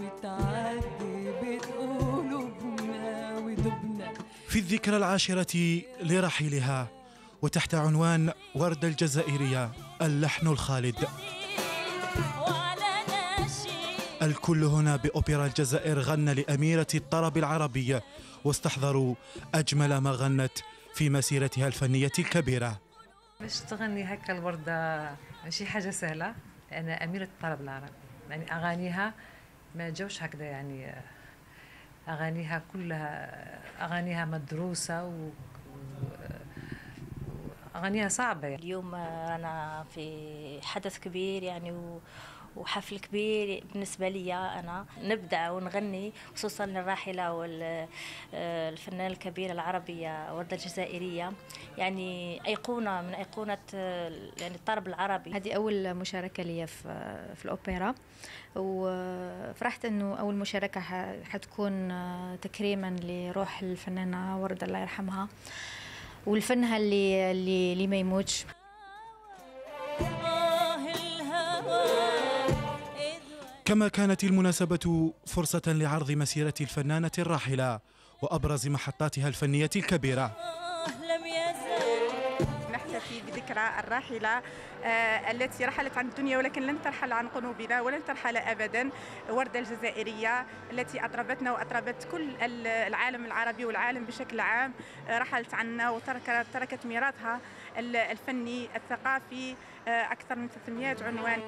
وتعدي بقلوبنا ودبنا. في الذكرى العاشرة لرحيلها وتحت عنوان وردة الجزائرية اللحن الخالد. الكل هنا بأوبرا الجزائر غنى لأميرة الطرب العربي واستحضروا أجمل ما غنت في مسيرتها الفنية الكبيرة. باش تغني هكا الوردة ماشي حاجة سهلة. لأن أميرة الطرب العربي. يعني أغانيها ما جوش هكذا يعني أغانيها كلها أغانيها مدروسة و... أغانيها صعبة يعني. اليوم أنا في حدث كبير يعني و وحفل كبير بالنسبة لي أنا. نبدأ ونغني خصوصا للراحلة والفنانة الكبيرة العربية وردة الجزائرية. يعني أيقونة من أيقونة آه، يعني الطرب العربي. هذه أول مشاركة لي في في الأوبرا. وفرحت إنه أول مشاركة ح- حتكون آه، تكريما لروح الفنانة وردة الله يرحمها. والفنها اللي اللي اللي ما يموتش. كما كانت المناسبة فرصة لعرض مسيرة الفنانة الراحلة وأبرز محطاتها الفنية الكبيرة. آه نحتفي بذكرى الراحلة آه، التي رحلت عن الدنيا ولكن لن ترحل عن قلوبنا ولن ترحل أبدا. وردة الجزائرية التي أطربتنا وأطربت كل ال- العالم العربي والعالم بشكل عام آه، رحلت عنا وتركت تركت ميراثها ال- الفني الثقافي أكثر من 300 عنوان.